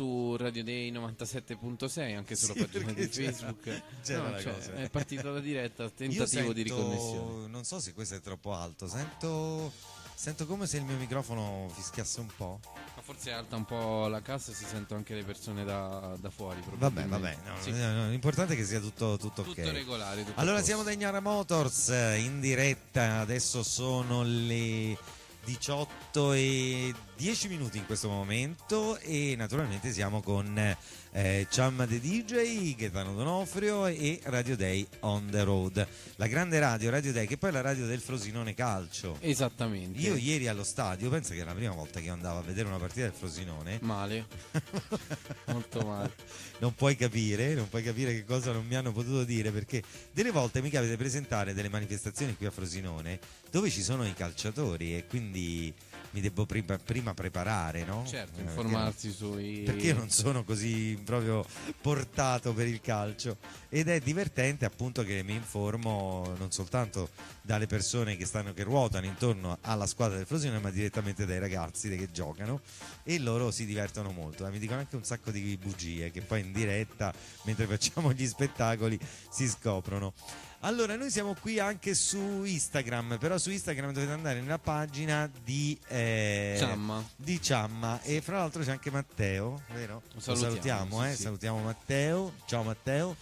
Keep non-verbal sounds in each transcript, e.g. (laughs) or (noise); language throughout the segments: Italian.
su Radio Day 97.6, anche sulla Sì, pagina di Facebook. c'era No, cioè. È partita la diretta, tentativo sento, di riconnessione. non so se questo è troppo alto, sento, sento come se il mio microfono fischiasse un po'. Ma forse è alta un po' la cassa e si sentono anche le persone da, da fuori. Vabbè, vabbè, no, Sì, no, l'importante è che sia tutto, tutto ok. tutto regolare. tutto Allora siamo da Ignara Motors eh, in diretta, adesso sono le 18 e 10 minuti in questo momento e naturalmente siamo con eh, Ciamma The DJ, Gaetano Donofrio e Radio Day on the road. La grande radio, Radio Day, che poi è la radio del Frosinone Calcio. Esattamente. Io ieri allo stadio, penso che è la prima volta che io andavo a vedere una partita del Frosinone, Male. (laughs) Molto male. non puoi capire, non puoi capire che cosa non mi hanno potuto dire perché delle volte mi capita di presentare delle manifestazioni qui a Frosinone dove ci sono i calciatori e quindi mi devo prima, prima preparare, no? Certo, Eh, informarsi sui... Perché io non sono così proprio portato per il calcio. Ed è divertente appunto che mi informo non soltanto dalle persone che, stanno, che ruotano intorno alla squadra del Frosinone ma direttamente dai ragazzi che giocano. E loro si divertono molto Eh, mi dicono anche un sacco di bugie che poi in diretta mentre facciamo gli spettacoli si scoprono allora noi siamo qui anche su Instagram però su Instagram dovete andare nella pagina di eh, Ciamma. di Ciamma e fra l'altro c'è anche Matteo, vero? Lo salutiamo, salutiamo, sì, eh, sì. salutiamo Matteo, ciao Matteo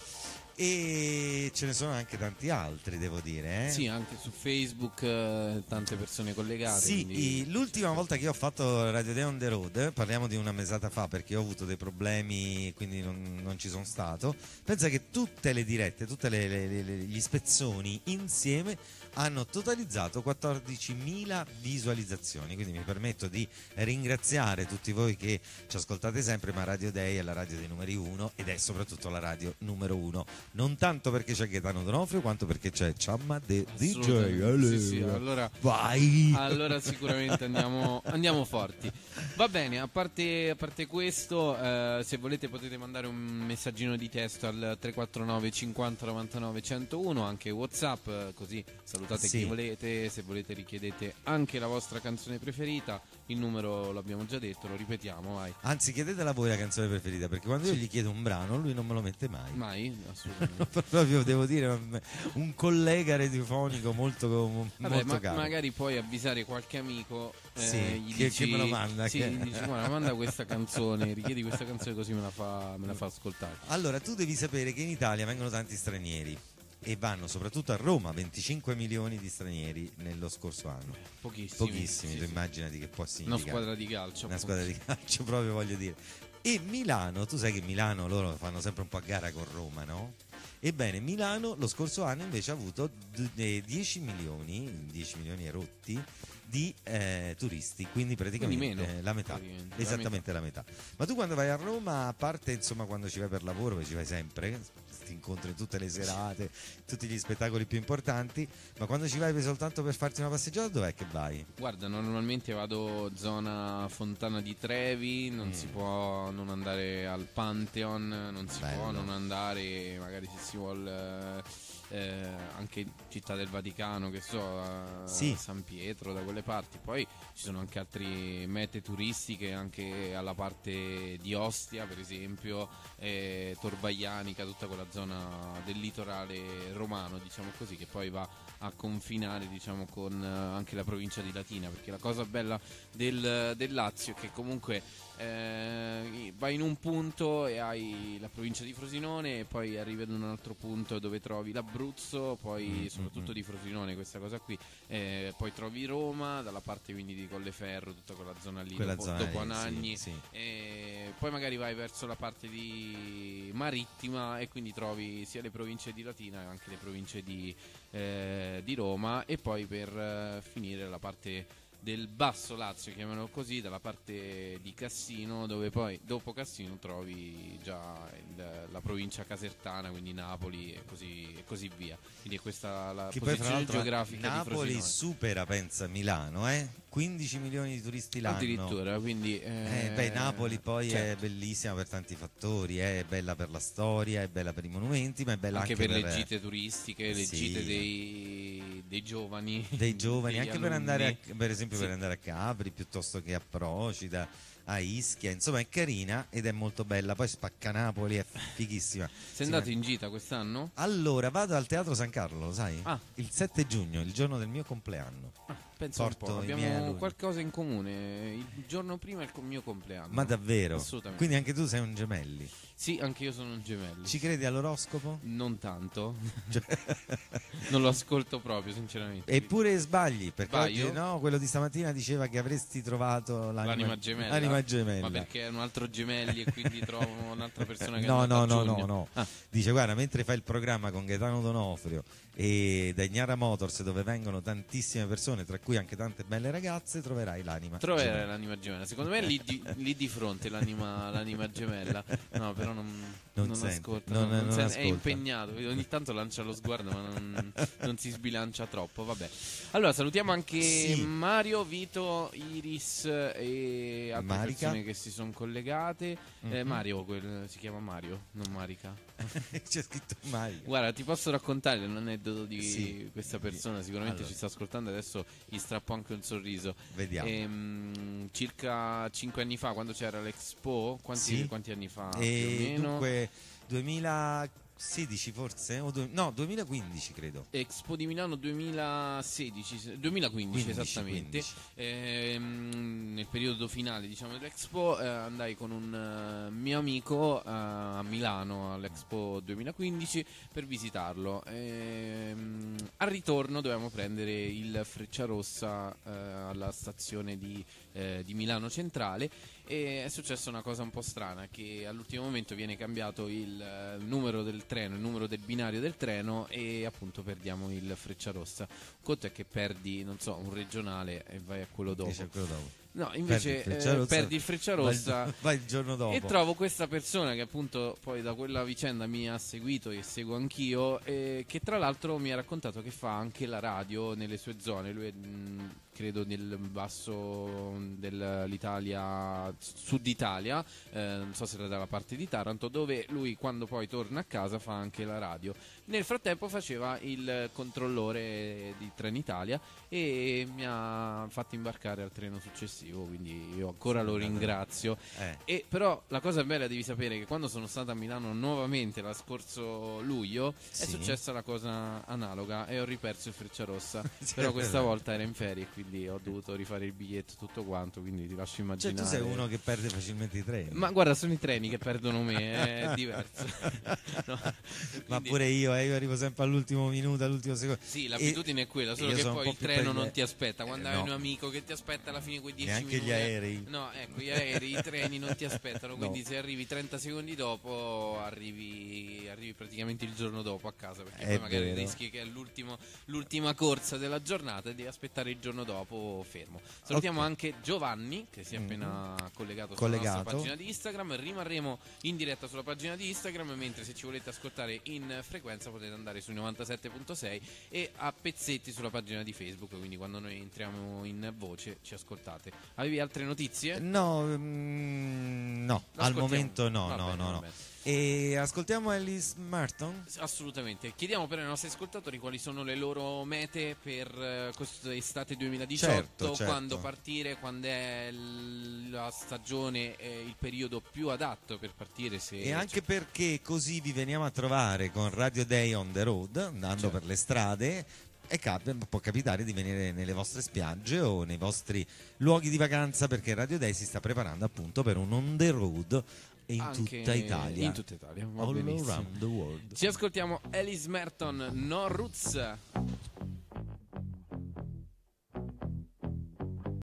e ce ne sono anche tanti altri devo dire. Eh? Sì, anche su Facebook eh, tante persone collegate. Sì, quindi- l'ultima volta che ho fatto Radio Day on the Road, parliamo di una mesata fa perché ho avuto dei problemi, quindi non, non ci sono stato. Pensa che tutte le dirette, tutti gli spezzoni insieme hanno totalizzato 14.000 visualizzazioni. Quindi mi permetto di ringraziare tutti voi che ci ascoltate sempre, ma Radio Day è la radio dei numeri uno ed è soprattutto la radio numero uno. Non tanto perché c'è Gaetano Donofrio, quanto perché c'è Ciamma de DJ. Assolutamente, sì, sì, allora- Vai! Allora sicuramente andiamo, andiamo forti. Va bene, a parte, a parte questo, eh, se volete potete mandare un messaggino di testo al 349 50 99 101, anche Whatsapp, eh, così salutate Sì. chi volete, se volete richiedete anche la vostra canzone preferita, il numero l'abbiamo già detto, lo ripetiamo, vai. Anzi, chiedetela voi la canzone preferita, perché quando io gli chiedo un brano, lui non me lo mette mai. Mai? (laughs) Assolutamente. Proprio devo dire, un- un collega radiofonico molto, Vabbè, molto ma- caro. magari puoi avvisare qualche amico eh, Sì, gli che- dici, che me lo manda, Sì, che- gli dici, guarda, manda questa (laughs) canzone, richiedi questa canzone così me la fa, me la fa ascoltare. Allora, tu devi sapere che in Italia vengono tanti stranieri e vanno soprattutto a Roma 25 milioni di stranieri nello scorso anno. Pochissimi. Pochissimi, sì, tu sì. immaginati che può Una significare. squadra di calcio. Una appunto. squadra di calcio (laughs) proprio voglio dire. E Milano, tu sai che Milano loro fanno sempre un po' a gara con Roma, no? Ebbene, Milano lo scorso anno invece ha avuto d- eh, 10 milioni, 10 milioni e rotti di eh, turisti, quindi praticamente Quindi meno, eh, la metà, praticamente, la esattamente la metà. Ma tu quando vai a Roma, a parte insomma quando ci vai per lavoro, perché ci vai sempre, ti incontri tutte le serate, tutti gli spettacoli più importanti, ma quando ci vai soltanto per farti una passeggiata, dov'è che vai? Guarda, normalmente vado zona Fontana di Trevi, non Mm. si può non andare al Pantheon, non si Bello. può non andare, magari se si vuole eh, anche Città del Vaticano, che so, a Sì. San Pietro, da quelle parti. Poi ci sono anche altre mete turistiche, anche alla parte di Ostia, per esempio, eh, Torvaianica, tutta quella zona del litorale romano, diciamo così, che poi va a confinare diciamo, con eh, anche la provincia di Latina, perché la cosa bella del, del Lazio è che comunque eh, vai in un punto e hai la provincia di Frosinone e poi arrivi ad un altro punto dove trovi l'Abruzzo, poi Mm, soprattutto mm, di Frosinone questa cosa qui, eh, poi trovi Roma, dalla parte quindi di Colleferro, tutta quella zona lì, Quella dopo, zona dopo lì, Anagni, sì, sì. e poi magari vai verso la parte di Marittima e quindi trovi sia le province di Latina che anche le province di, eh, di Roma. E poi per eh, finire la parte del Basso Lazio, chiamano così, dalla parte di Cassino, dove poi dopo Cassino trovi già il- la provincia casertana, quindi Napoli e così, e così via. Quindi è questa la Che posizione geografica Napoli supera, pensa, Milano, eh? 15 milioni di turisti l'anno. Addirittura, quindi... Eh, beh, Napoli poi certo. è bellissima per tanti fattori, eh, è bella per la storia, è bella per i monumenti, ma è bella anche, anche, per, le gite turistiche, le Sì. gite dei, dei giovani. dei giovani, anche per andare a, per esempio Sì. per andare a Capri piuttosto che a Procida, a Ischia, insomma è carina ed è molto bella, poi spacca Napoli, è fighissima. Sei andato in gita quest'anno? Allora, vado al Teatro San Carlo, lo sai? Ah. Il 7 giugno, il giorno del mio compleanno. Penso un Porto miei abbiamo qualcosa in comune. Il giorno prima è il mio compleanno. Ma davvero? Assolutamente. Quindi anche tu sei un gemelli. Sì, anche io sono un gemello. Ci credi all'oroscopo? Non tanto. Cioè- (laughs) non lo ascolto proprio, sinceramente. Eppure sbagli, perché Sbaglio? oggi, no, quello di stamattina diceva che avresti trovato l'anima, L'anima gemella. l'anima gemella. Ma perché è un altro gemelli e quindi (laughs) trovo un'altra persona che No, no, no, no, no. Ah, Dice, guarda, mentre fai il programma con Gaetano Donofrio e da Ignara Motors, dove vengono tantissime persone, tra cui anche tante belle ragazze, troverai l'anima. troverai gemella. l'anima gemella. Secondo me lì di, lì di fronte l'anima, l'anima gemella. No, però non, Non non sente, ascolta. non- no, non sente, ascolta. È impegnato. Ogni tanto lancia lo sguardo, ma non, non si sbilancia troppo. Vabbè. Allora, salutiamo anche Sì. Mario, Vito, Iris e altre Marica. persone che si sono collegate. Eh, Mhm. Mario, quel- si chiama Mario, non Marica. (laughs) C'è scritto Mario. Guarda, ti posso raccontare l'aneddoto di Sì. questa persona. Sicuramente Allora. ci sta ascoltando. Adesso gli strappo anche un sorriso. Vediamo. Ehm, circa 5 anni fa, quando c'era l'Expo, quanti, Sì. quanti anni fa? e più o meno? dunque 2016 forse? O du- no, 2015 credo. Expo di Milano 2016, se- 2015 15, esattamente. 15. Ehm, nel periodo finale diciamo, dell'Expo eh, andai con un eh, mio amico eh, a Milano all'Expo 2015 per visitarlo. Ehm, al ritorno dovevamo prendere il Frecciarossa eh, alla stazione di, eh, di Milano Centrale e è successa una cosa un po' strana che all'ultimo momento viene cambiato il eh, numero del treno, il numero del binario del treno e appunto perdiamo il Frecciarossa. Un conto è che perdi, non so, un regionale e vai a quello dopo. Dice quello dopo. No, invece Perdi eh, perdi il Frecciarossa Vai, vai il giorno dopo. e trovo questa persona che appunto poi da quella vicenda mi ha seguito e seguo anch'io e che tra l'altro mi ha raccontato che fa anche la radio nelle sue zone, lui è mh, credo nel basso dell'Italia, sud Italia, eh, non so se era dalla parte di Taranto, dove lui quando poi torna a casa fa anche la radio. Nel frattempo faceva il controllore di Trenitalia e mi ha fatto imbarcare al treno successivo, quindi io ancora lo ringrazio. Eh, E però la cosa bella devi sapere che quando sono stato a Milano nuovamente lo scorso luglio è Sì. successa una cosa analoga e ho riperso il Frecciarossa. (laughs) però questa volta era in ferie quindi ho dovuto rifare il biglietto tutto quanto, quindi ti lascio Cioè, immaginare. tu sei uno che perde facilmente i treni. Ma guarda, sono i treni che perdono me, è (laughs) diverso. No, Ma quindi- pure io, eh, io arrivo sempre all'ultimo minuto, all'ultimo secondo. Sì, l'abitudine è quella, solo che poi po' il treno per non ti aspetta. Quando Eh, hai no. un amico che ti aspetta alla fine quei 10 Neanche minuti. gli aerei. No, ecco, gli aerei, i treni non ti aspettano, (laughs) quindi No. se arrivi 30 secondi dopo arrivi, arrivi praticamente il giorno dopo a casa, perché È poi magari vero. rischi che è l'ultima corsa della giornata e devi aspettare il giorno dopo fermo. Salutiamo Ok. anche Giovanni che si è appena collegato sulla Collegato. nostra pagina di Instagram. Rimarremo in diretta sulla pagina di Instagram, mentre se ci volete ascoltare in frequenza potete andare sui 97.6 e a pezzetti sulla pagina di Facebook, quindi quando noi entriamo in voce ci ascoltate. Avevi altre notizie? No, mm, no, al momento no, no, no, va no. E ascoltiamo Alice Martin? Assolutamente. Chiediamo però ai nostri ascoltatori quali sono le loro mete per eh, quest'estate 2018, Certo, certo. quando partire, quando è la stagione, il periodo più adatto per partire. E anche perché così vi veniamo a trovare con Radio Day on the road, andando Certo. per le strade. E cap- può capitare di venire nelle vostre spiagge o nei vostri luoghi di vacanza perché Radio Day si sta preparando appunto per un on the road in anche tutta Italia. In tutta Italia, All benissimo. around the world. Ci ascoltiamo Alice Merton, No Roots.